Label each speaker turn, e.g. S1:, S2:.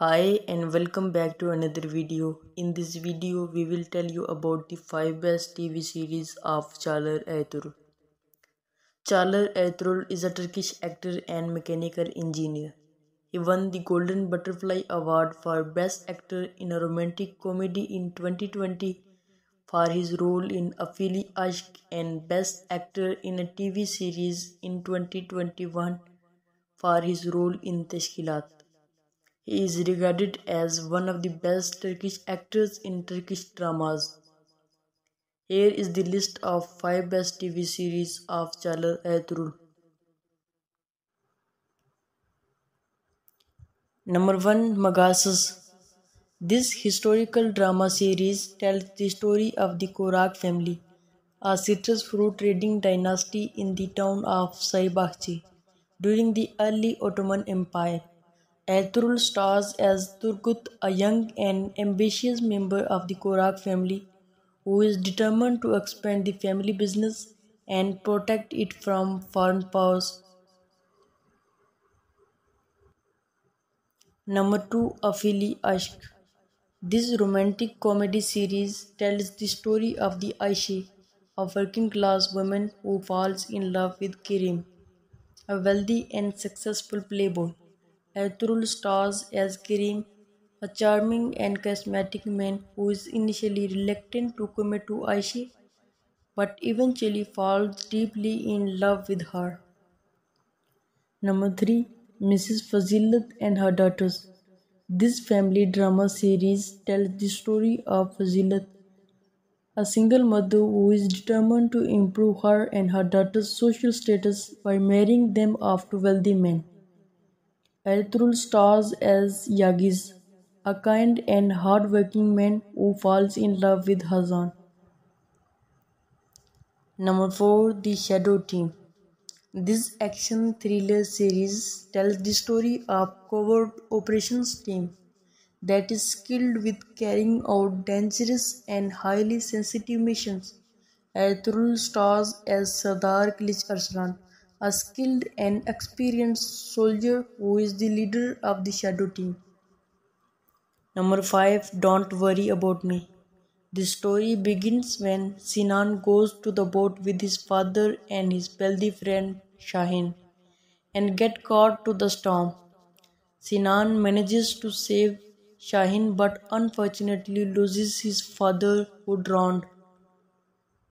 S1: Hi and welcome back to another video. In this video we will tell you about the 5 best TV series of Çağlar Ertuğrul. Çağlar Ertuğrul is a Turkish actor and mechanical engineer. He won the Golden Butterfly Award for Best Actor in a Romantic Comedy in 2020 for his role in Afili Aşk and Best Actor in a TV Series in 2021 for his role in Teşkilat. He is regarded as one of the best Turkish actors in Turkish dramas. Here is the list of 5 best TV series of Çağlar Ertuğrul. Number 1 Magasız This historical drama series tells the story of the Korak family, a citrus fruit trading dynasty in the town of Saybahçe during the early Ottoman Empire. Ertuğrul stars as Turgut, a young and ambitious member of the Korak family who is determined to expand the family business and protect it from foreign powers. Number 2 Afili Aşk This romantic comedy series tells the story of the Ayşe, a working class woman who falls in love with Kerim, a wealthy and successful playboy. Ertuğrul stars as Kerim, a charming and charismatic man who is initially reluctant to commit to Ayşe but eventually falls deeply in love with her. Number 3 Mrs. Fazilat and her daughters. This family drama series tells the story of Fazilat, a single mother who is determined to improve her and her daughter's social status by marrying them off to wealthy men. Ertuğrul stars as Yagiz, a kind and hard-working man who falls in love with Hazan. Number 4 The Shadow Team This action thriller series tells the story of covert operations team that is skilled with carrying out dangerous and highly sensitive missions. Ertuğrul stars as Sardar Kılıç Arslan, a skilled and experienced soldier who is the leader of the shadow team. Number 5 Don't Worry About Me. The story begins when Sinan goes to the boat with his father and his wealthy friend Shahin and get caught to the storm. Sinan manages to save Shahin but unfortunately loses his father who drowned.